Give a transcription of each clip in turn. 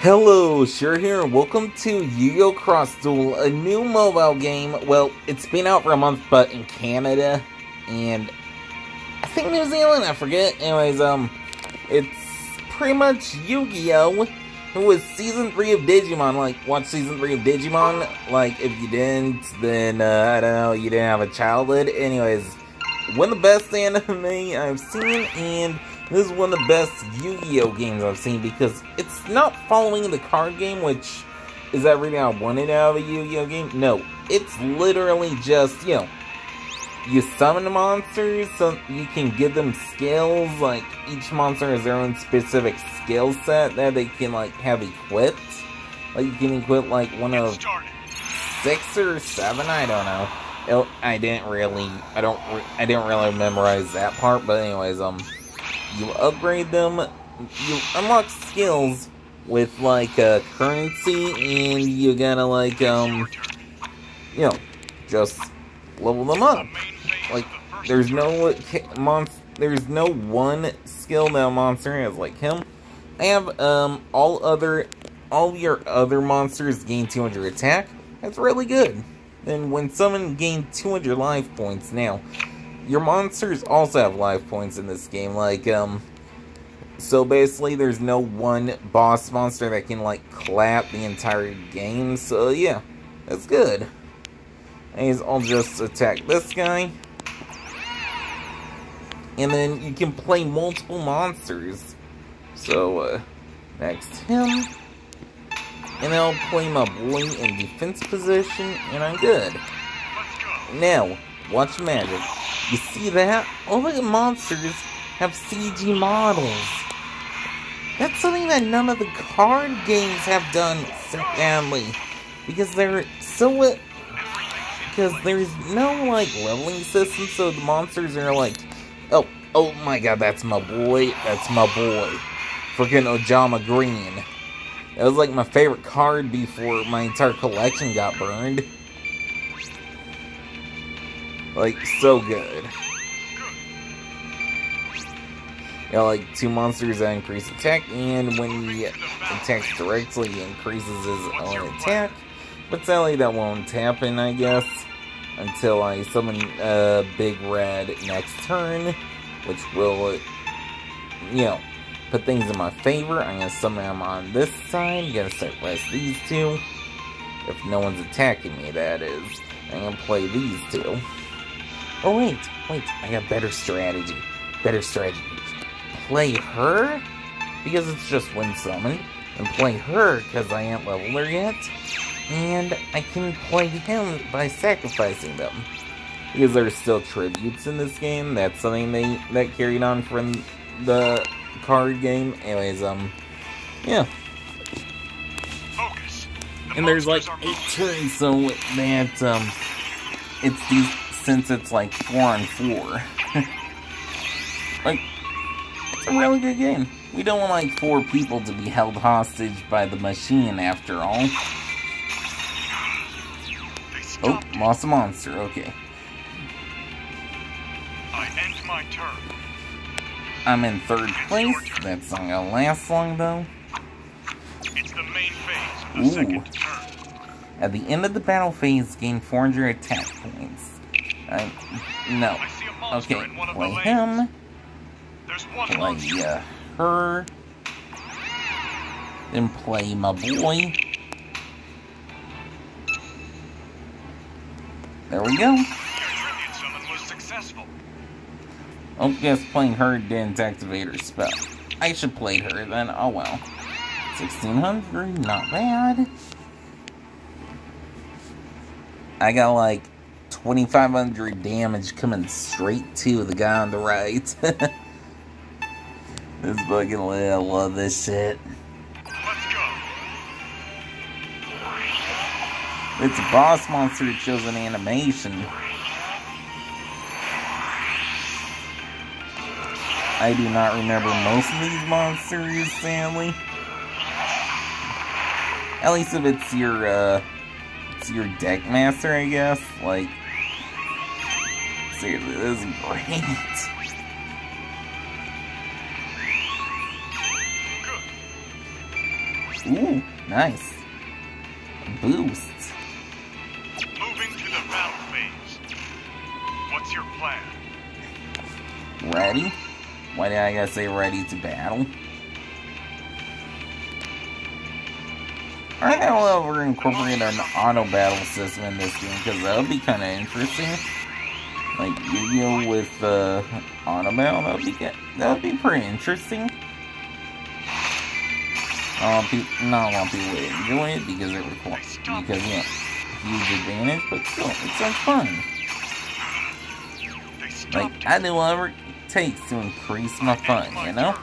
Hello, Shiro here, and welcome to Yu-Gi-Oh! Cross Duel, a new mobile game. Well, it's been out for a month, but in Canada, and I think New Zealand, I forget. Anyways, um, it's pretty much Yu-Gi-Oh! It was Season 3 of Digimon, like, watch Season 3 of Digimon, like, if you didn't, then, uh, I don't know, you didn't have a childhood. Anyways, one of the best anime I've seen, and this is one of the best Yu-Gi-Oh games I've seen because it's not following the card game, which is everything I wanted out of a Yu-Gi-Oh game. No, it's literally just, you know, you summon the monsters, so you can give them skills, like, each monster has their own specific skill set that they can, like, have equipped. Like, you can equip, like, one of six or seven, I don't know. It, I didn't really, I don't, I didn't really memorize that part, but anyways, um, you upgrade them, you unlock skills with like uh, currency, and you gotta like um, you know, just level them up. Like there's no monster, there's no one skill that monster has like him. I have um all other, all your other monsters gain 200 attack. That's really good. Then when someone gain 200 life points now your monsters also have life points in this game, like, um, so basically there's no one boss monster that can, like, clap the entire game, so yeah, that's good. And I'll just attack this guy. And then you can play multiple monsters. So, uh, next him. And I'll play my boy in defense position, and I'm good. Now, watch magic. You see that? All the monsters have CG models. That's something that none of the card games have done, sadly. Because they're so... Because there's no, like, leveling system, so the monsters are like... Oh, oh my god, that's my boy. That's my boy. Freaking Ojama Green. That was, like, my favorite card before my entire collection got burned. Like, so good. Yeah, like, two monsters that increase attack, and when he attacks directly, he increases his own attack. But sadly, that won't happen, I guess, until I summon a Big Red next turn, which will, you know, put things in my favor. I'm to summon him on this side. You gotta set rest these two. If no one's attacking me, that is. I'm to play these two. Oh, wait, wait, I got better strategy. Better strategy. Play her, because it's just when summoned, and play her, because I ain't leveled her yet, and I can play him by sacrificing them. Because there's still tributes in this game, that's something they that carried on from the card game. Anyways, um, yeah. And there's like eight turns, so that, um, it's these since it's like four on four. like, it's a really good game. We don't want like four people to be held hostage by the machine after all. Oh, lost a monster, okay. I end my turn. I'm in third place. That's not gonna last long though. It's the main phase the Ooh. second turn. At the end of the battle phase, gain 400 attack points. I, no. I see a monster Okay, in one of the play him. There's one Play uh, her. Then play my boy. There we go. Your tribute summon was successful. Oh, guess playing her didn't activate her spell. I should play her then. Oh well. 1600, not bad. I got like 2500 damage coming straight to the guy on the right. this fucking lit. I love this shit. It's a boss monster that shows an animation. I do not remember most of these monsters, sadly. At least if it's your, uh, it's your deck master, I guess. Like, seriously, this is great. Good. Ooh, nice. Boost. Moving to the battle phase. What's your plan? Ready? Why did I gotta say ready to battle? I think I'll ever incorporate an auto battle system in this game because that would be kind of interesting. Like Yu-Gi-Oh with uh, auto battle, that would be good. That would be pretty interesting. Uh, pe- not a lot of people would enjoy it because it requires because you know huge advantage, but still, it sounds fun. Like. I do whatever it takes to increase my fun, you know.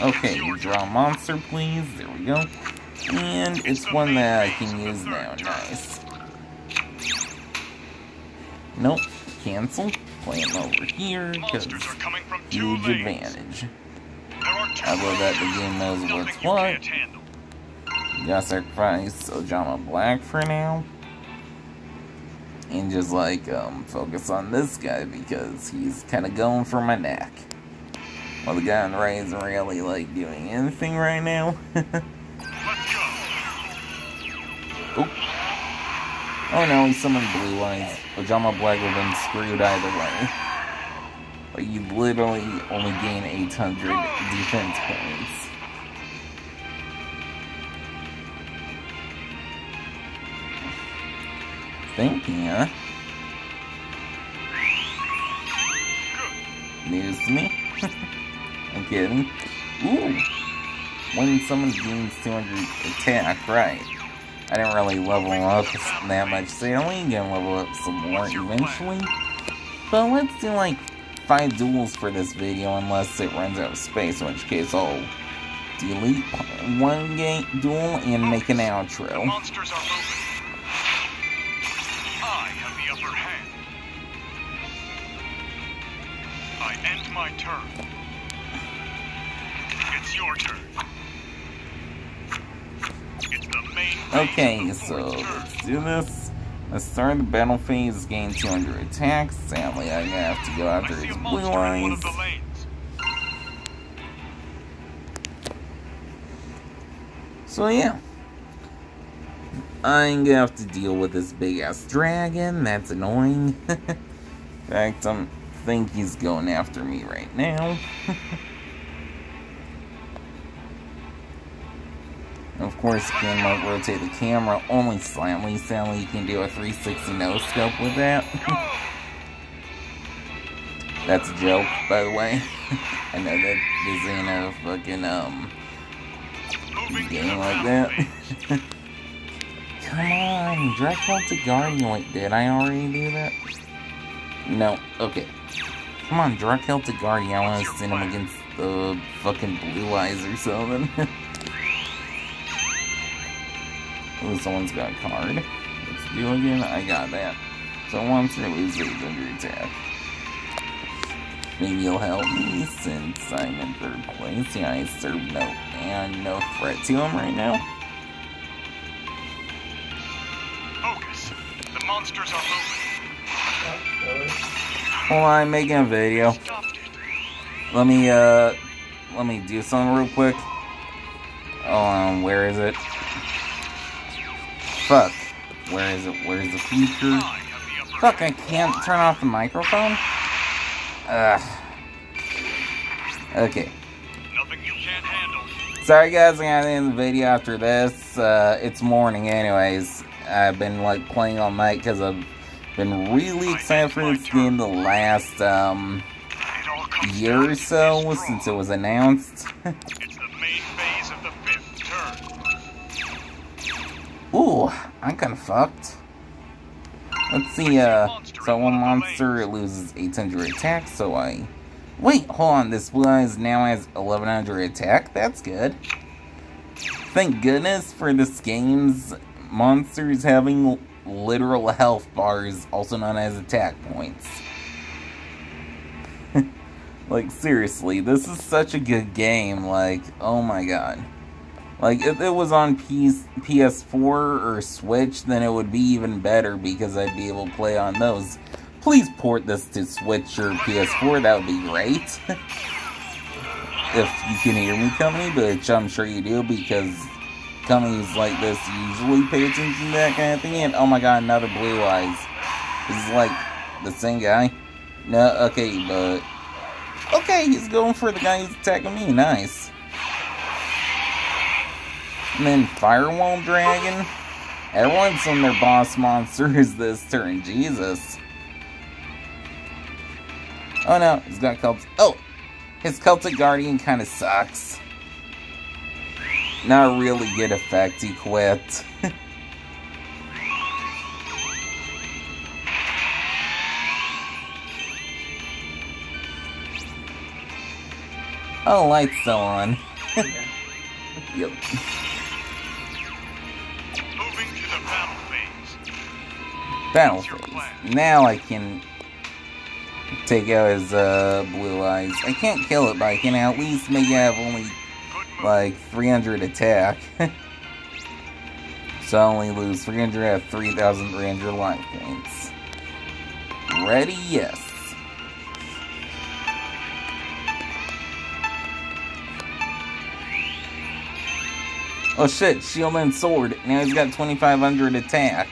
Okay, you draw a monster, please. There we go. And it's one that I can use now. Nice. Nope. Cancel. Play him over here because coming from huge advantage. There are two I love that the game knows what's what. Gotta sacrifice Ojama Black for now. And just like um focus on this guy because he's kinda going for my neck. Well the right isn't really like doing anything right now. Oh no, he summoned blue eyes. Ojama Black would have been screwed either way. But you literally only gain 800 defense points. Thinking, huh? News to me. I'm kidding. Ooh. When someone gains 200 attack, right. I didn't really level up that much, so you're only gonna level up some more eventually. But let's do like five duels for this video unless it runs out of space, in which case I'll delete one game duel and make an outro. monsters are moving. I have the upper hand. I end my turn. Okay, so let's do this. Let's start the battle phase, gain 200 attacks. Sadly, I'm gonna have to go after his blue monster in one of eyes. So yeah. I'm gonna have to deal with this big ass dragon. That's annoying. In fact, I think he's going after me right now. course, you can like rotate the camera only slightly. Sadly, you can do a 360 no scope with that. That's a joke, by the way. I know that isn't a fucking um game like that. Come on, Dracula to Guardian. Wait, did I already do that? No. Okay. Come on, Dracula to Guardian. I want to send him against the fucking Blue Eyes or something. Oh, someone's got a card. Let's do again. I got that. So once they lose 800 attack. Maybe you'll help me since I'm in third place. Yeah, I serve no and no threat to him right now. Focus. The monsters are moving. On, I'm making a video. Let me, uh, let me do something real quick. Um, where is it? Fuck. Where is it? Where's the future? I have the upper Fuck, I can't turn off the microphone? Ugh. Okay. Nothing you can't handle. Sorry guys, I gotta end the video after this. Uh, it's morning anyways. I've been like playing all night because I've been really excited for this game the last um It all comes year or so since it was announced. Ooh, I'm kinda fucked. Let's see, uh, so one monster loses 800 attack, so I... Wait, hold on, this blue eyes now has 1100 attack? That's good. Thank goodness for this game's monsters having literal health bars, also known as attack points. like, seriously, this is such a good game, like, oh my god. Like, if it was on PS- PS4 or Switch, then it would be even better because I'd be able to play on those. Please port this to Switch or PS4, that would be great. if you can hear me, company, which I'm sure you do because companies like this usually pay attention to that kind of thing. And oh my god, another blue eyes. This is like the same guy. No, okay, but okay, he's going for the guy who's attacking me. Nice. And then Firewall Dragon. Everyone's on their boss monster is this turn. Jesus. Oh no, he's got Cult. Oh, his Celtic Guardian kind of sucks. Not really good effect, he quit. oh, light's still on. yep. Battle phase. Now I can take out his uh, blue eyes. I can't kill it, but I can at least make it have only like 300 attack. so I only lose 300 at 3,300 life points. Ready? Yes. Oh shit, shield and sword. Now he's got 2,500 attack.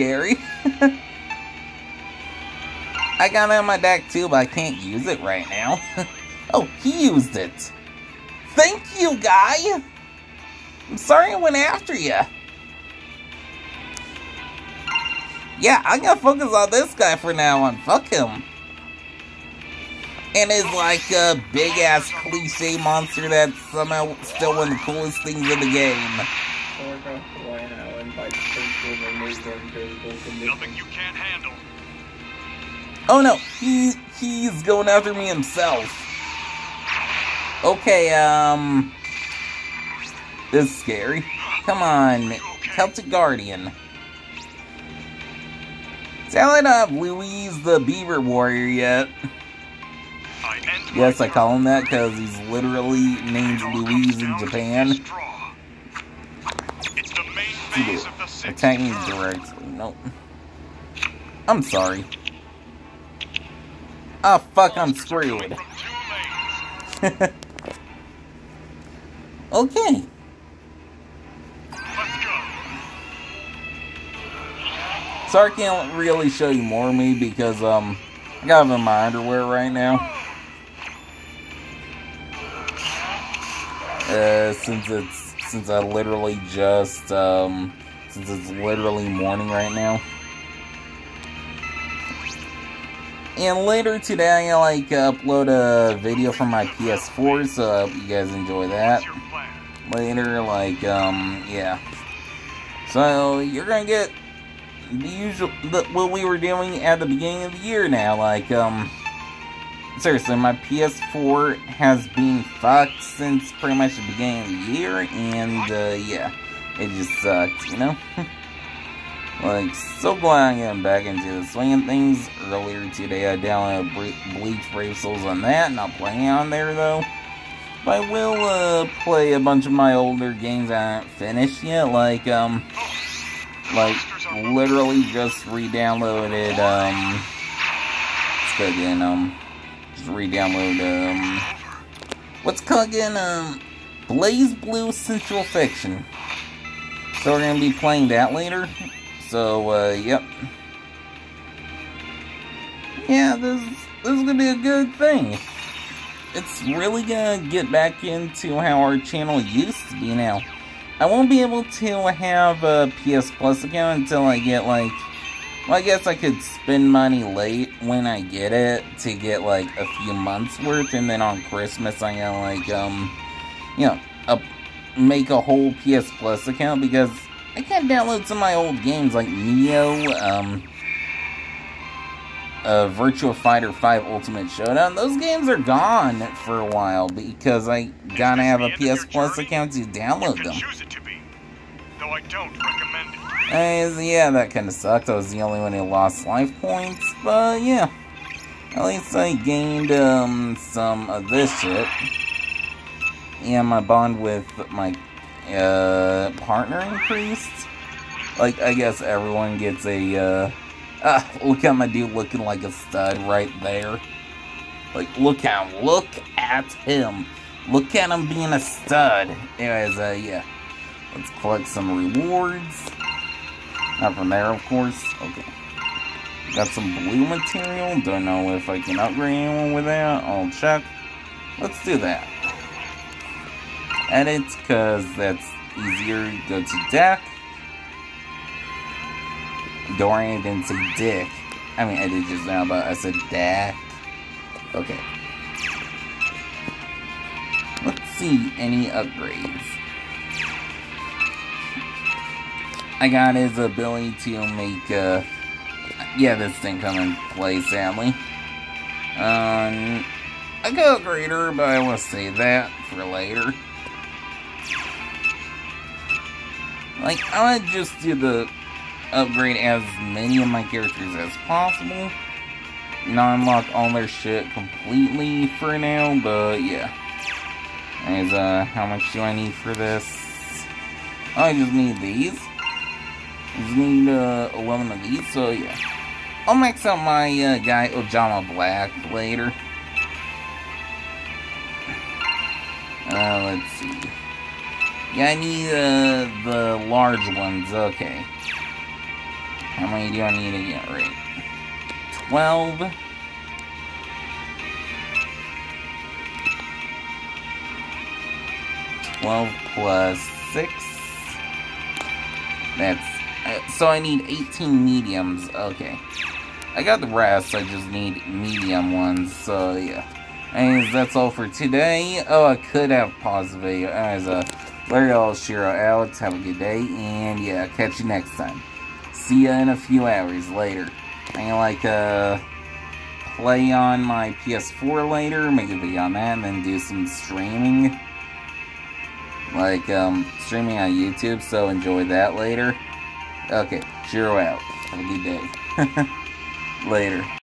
Scary. I got it on my deck too, but I can't use it right now. oh, he used it. Thank you, guy. I'm sorry I went after you. Yeah, I'm gonna focus on this guy for now on. Fuck him. And is like a big ass cliche monster that's somehow still one of the coolest things in the game. Telegraph Hawaii Island by Central and Newborn Durable Condition. Nothing you can't handle. Oh no, he he's going after me himself. Okay, um This is scary. Come on, Celtic Guardian. See, I don't have Louise the Beaver Warrior yet. I Yes, I call him that because he's literally named Louise in down to Japan. Sixth Attacking directly. Nope. I'm sorry. Ah, fuck, I'm screwed. Okay. So I can't really show you more of me because, um, I got him in my underwear right now. Uh, since it's, since I literally just, um, since it's literally morning right now. And later today, I like upload a video from my PS4, so I hope you guys enjoy that later, like, um, yeah. So, you're gonna get the usual, the, what we were doing at the beginning of the year now, like, um, seriously, my PS4 has been fucked since pretty much the beginning of the year, and, uh, yeah, it just sucks, you know? like, so glad I'm getting back into the swing of things. Earlier today, I downloaded Ble- Bleach Brave Souls on that, not playing on there, though. But I will uh, play a bunch of my older games I haven't finished yet, like um, like literally just re-downloaded um, let's go again um, just re-download um, what's called again um, BlazBlue Central Fiction. So we're gonna be playing that later. So uh, yep. Yeah, this this is gonna be a good thing it's really gonna get back into how our channel used to be now. I won't be able to have a PS Plus account until I get like, well, I guess I could spend money late when I get it to get like a few months worth, and then on Christmas I gotta like, um, you know, a, make a whole PS Plus account because I can't download some of my old games like Neo, um, uh, Virtua Fighter 5 Ultimate Showdown. Those games are gone for a while because I gotta have a PS Plus account to download them. I don't recommend it. Uh, yeah, that kind of sucked. I was the only one who lost life points, but yeah. At least I gained um, some of this shit. Yeah, my bond with my uh, partner increased. Like, I guess everyone gets a. Uh, ah, look at my dude looking like a stud right there. Like, look at him. Look at him. Look at him being a stud. Anyways, uh, yeah. Let's collect some rewards. Not from there, of course. Okay. Got some blue material. Don't know if I can upgrade anyone with that. I'll check. Let's do that. Edit, because that's easier. Go to deck. Dorian didn't say dick. I mean, I did just now, but I said deck. Okay. Let's see any upgrades. I got his ability to make, uh, yeah, this didn't come in play, sadly. Um, I got a grader, but I to save that for later. Like, I just do the upgrade as many of my characters as possible. Not unlock all their shit completely for now, but yeah. As, uh, how much do I need for this? I just need these. Just need, uh, 11 of these, so yeah. I'll max out my, uh, guy Ojama Black later. Uh, let's see. Yeah, I need, uh, the large ones, okay. How many do I need to get right? 12. Twelve plus six. That's so I need 18 mediums. Okay, I got the rest. I just need medium ones. So yeah, anyways, that's all for today. Oh, I could have paused the video. As uh, Larry all Shiro Alex. Have a good day, and yeah, catch you next time. See ya in a few hours later. I'm gonna like uh play on my PS4 later, make a video on that, and then do some streaming. Like, um, streaming on YouTube, so enjoy that later. Okay, Shiro out. Have a good day. later.